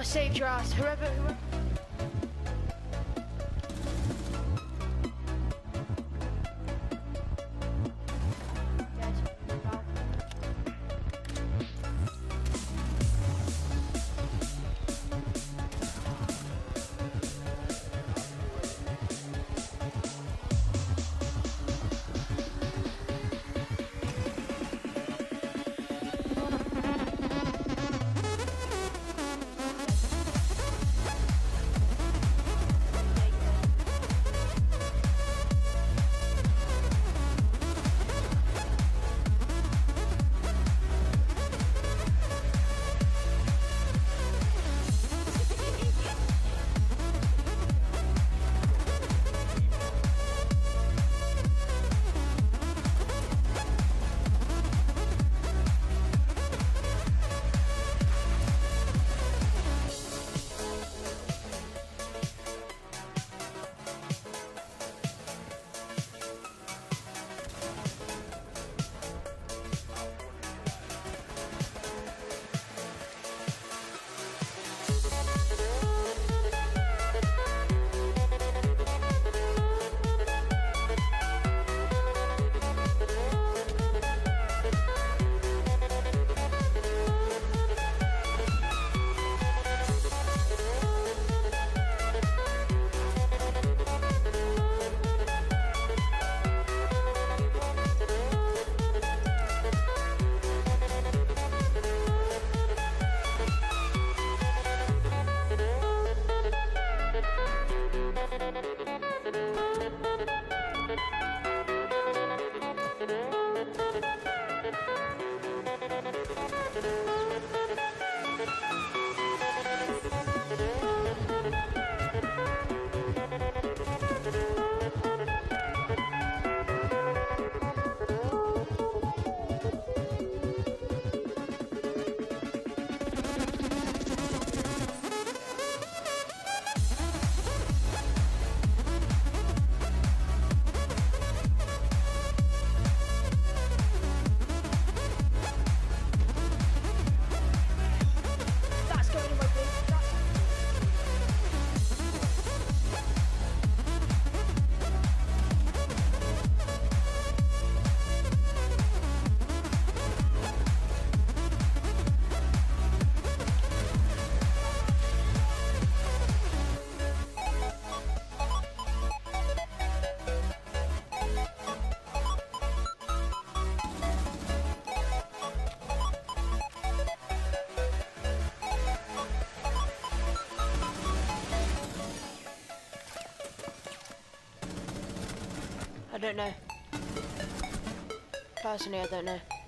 I saved your ass. Whoever, whoever. I don't know. Personally, I don't know.